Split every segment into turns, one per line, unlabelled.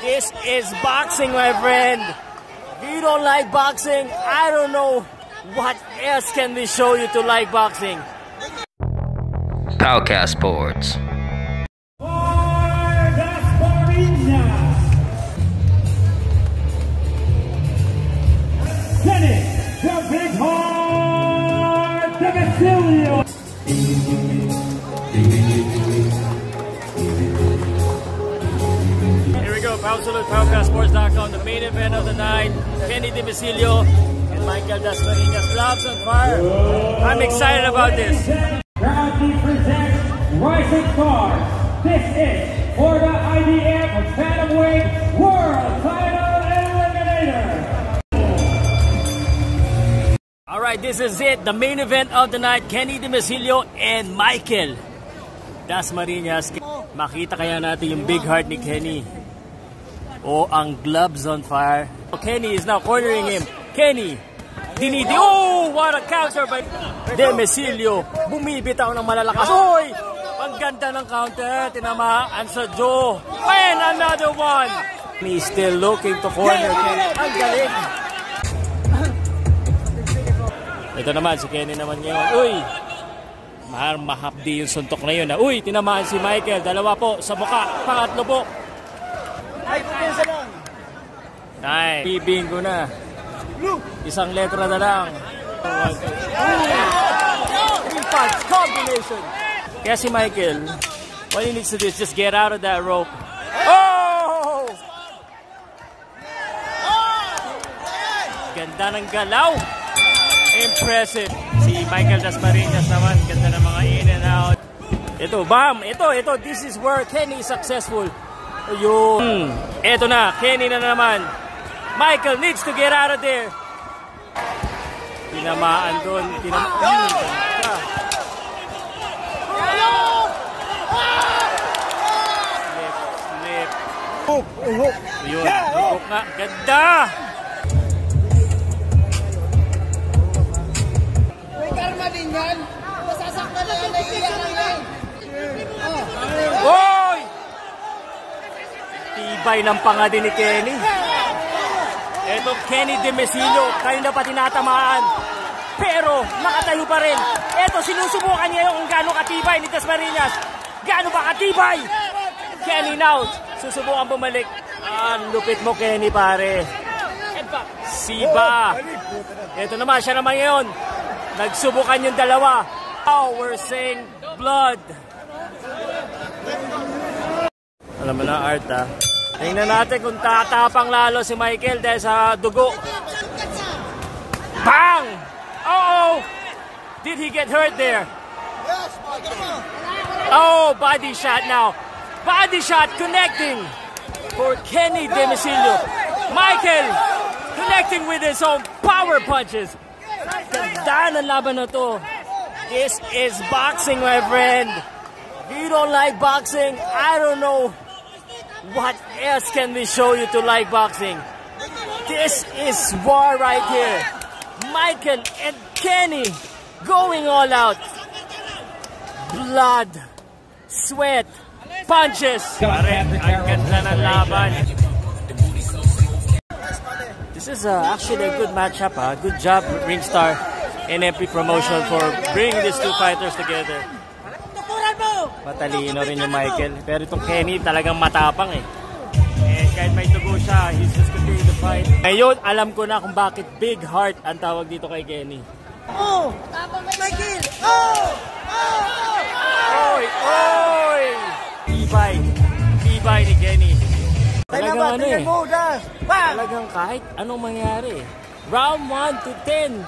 This is boxing, my friend. If you don't like boxing, I don't know what else can we show you to like boxing.
Powcast Sports.
Dennis, the big heart, the Basilio.
Here we go, Pausalud, PowcastSports.com, the main event of the night. Kenny Dimisilio and Michael Dasmariñas, gloves on fire. I'm excited about this.
Proudly presents Rising Stars. This is for the IBF Bantamweight World Title Eliminator.
All right, this is it, the main event of the night. Kenny Dimisilio and Michael Dasmariñas. Makita kaya natin yung big heart ni Kenny. O ang gloves on fire. Kenny is now cornering him. Kenny, dinidi. Oh, what a counter by Demisilio. Bumibitaw ng malalakas. Oy! Ang ganda ng counter. Tinamaan sa Joe. And another one. He's still looking to corner Kenny. Ang galing. Ito naman, si Kenny naman ngayon. Uy! Mahal mahapdi yung suntok na yun. ah. Uy, tinamaan si Michael. Dalawa po sa muka. Pangatlo po. Nice. Bibingo na. Isang letra na lang. Three combination. Kaya si Michael, what he needs to do is just get out of that rope. Oh! Ganda ng galaw. Impressive. Si Michael Dasmariñas naman, ganda ng mga in and out. Ito, bam! Ito, ito, this is where Kenny is successful. Ayun. Hmm. Ito na, Kenny na naman. Michael needs to get out of there. Tinamaan doon. Tinamaan. Slip. Hook, hook. Yun, hook nga. Ganda!
May karma din yan. Masasaktan na yan, naiiyak lang yan.
Hoy! Tibay ng panga din ni Kenny. Ito, Kenny Demesilio, kanina pa tinatamaan. Pero, nakatayo pa rin. Ito, sinusubukan niya yung gano'ng katibay ni Dasmariñas. Gano'n ba katibay? Kenny now, susubukan bumalik. Ah, lupit mo, Kenny, pare. Siba. Ito naman, siya naman ngayon. Nagsubukan yung dalawa. Oh, we're blood. Alam mo na, Art, ha? Tingnan natin kung tatapang lalo si Michael dahil sa dugo. Bang! Oh! Did he get hurt there? Oh, body shot now. Body shot connecting for Kenny Demisilio. Michael connecting with his own power punches. Na to. This is boxing, my friend. If you don't like boxing, I don't know what else can we show you to like boxing. This is war right here. Michael and Kenny going all out. Blood, sweat, punches. This is uh, actually a good matchup. Uh. Good job, Ringstar and MP Promotion for bringing these two fighters together. Matalino rin yung Michael. Pero itong Kenny talagang matapang eh. And kahit may tugo siya, he's just continuing to fight. Ngayon, alam ko na kung bakit Big Heart ang tawag dito kay Kenny.
Oh! Michael! Oh!
Oy! Oy! Tibay. Tibay ni Kenny. Talagang ano eh. Talagang kahit anong mangyari. Round 1 to 10.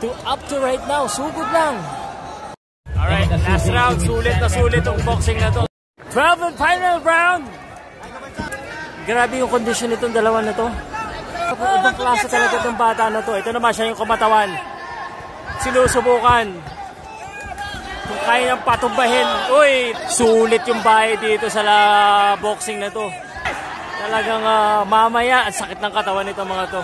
To up to right now, sugod lang. Last round. Sulit na sulit ang boxing na to. 12 and final round. Grabe yung condition nitong dalawa na to. Ibang klase talaga itong bata na to. Ito naman siya yung kumatawan. Sinusubukan. Kung kaya niyang patumbahin. Uy, sulit yung bahay dito sa boxing na to. Talagang ah, mamaya, ang sakit ng katawan nito mga to.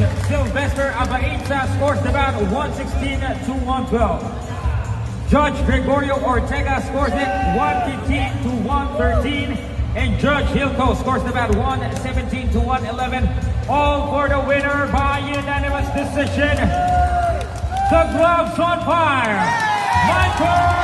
Sylvester Abainza scores the bout 116 to 112. Judge Gregorio Ortega scores it 115 to 113. And Judge Hilco scores the bout 117 to 111. All for the winner by unanimous decision. The gloves on fire. Michael